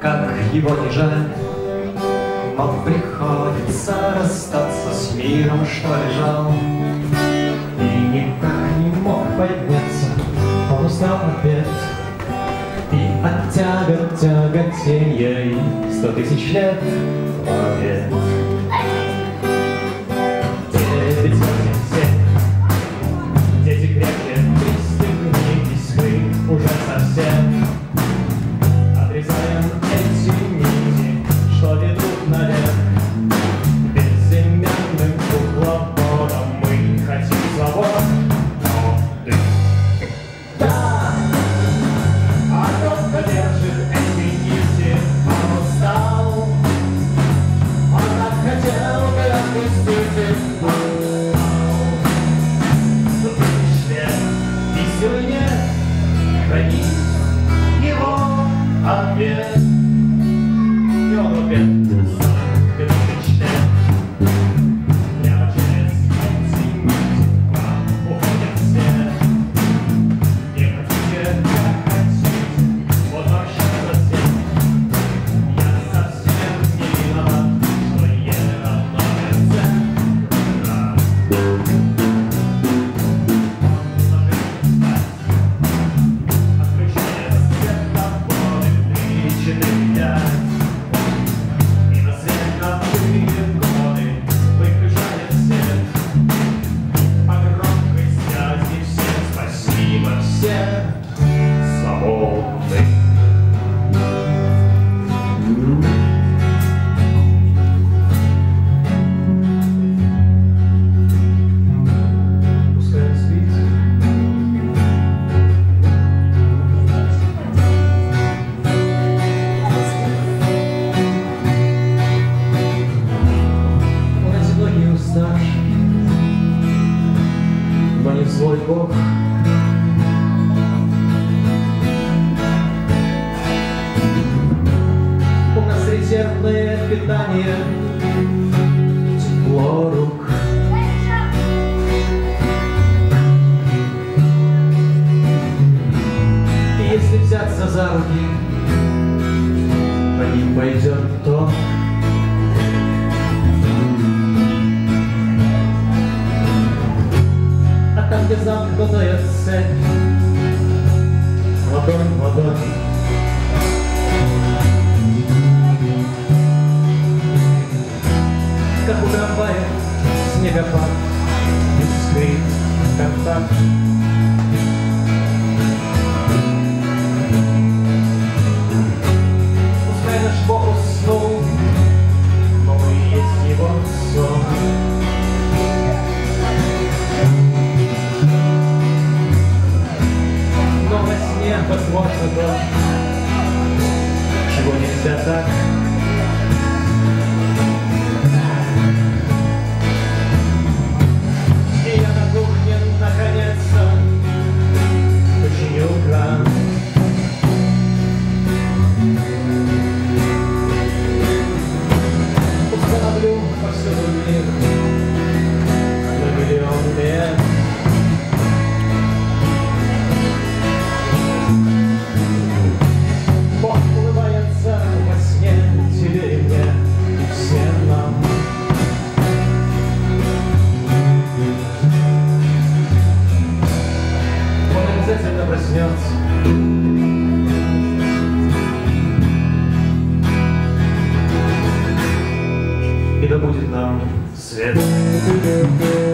как его не жаль, Но приходится расстаться с миром, что лежал. И никак не мог подняться, он устал опять. И от тягот тяготений сто тысяч лет в Хранить его ответ. Его ответ. die. Питание, тепло рук. И если взяться за руки, по ним пойдет то, где замкнутая цепь, ладонь ладонь. Контакт. Пускай наш Бог уснул, но и есть его сон. возможно то, чего нельзя так. amor, pastor Yeah.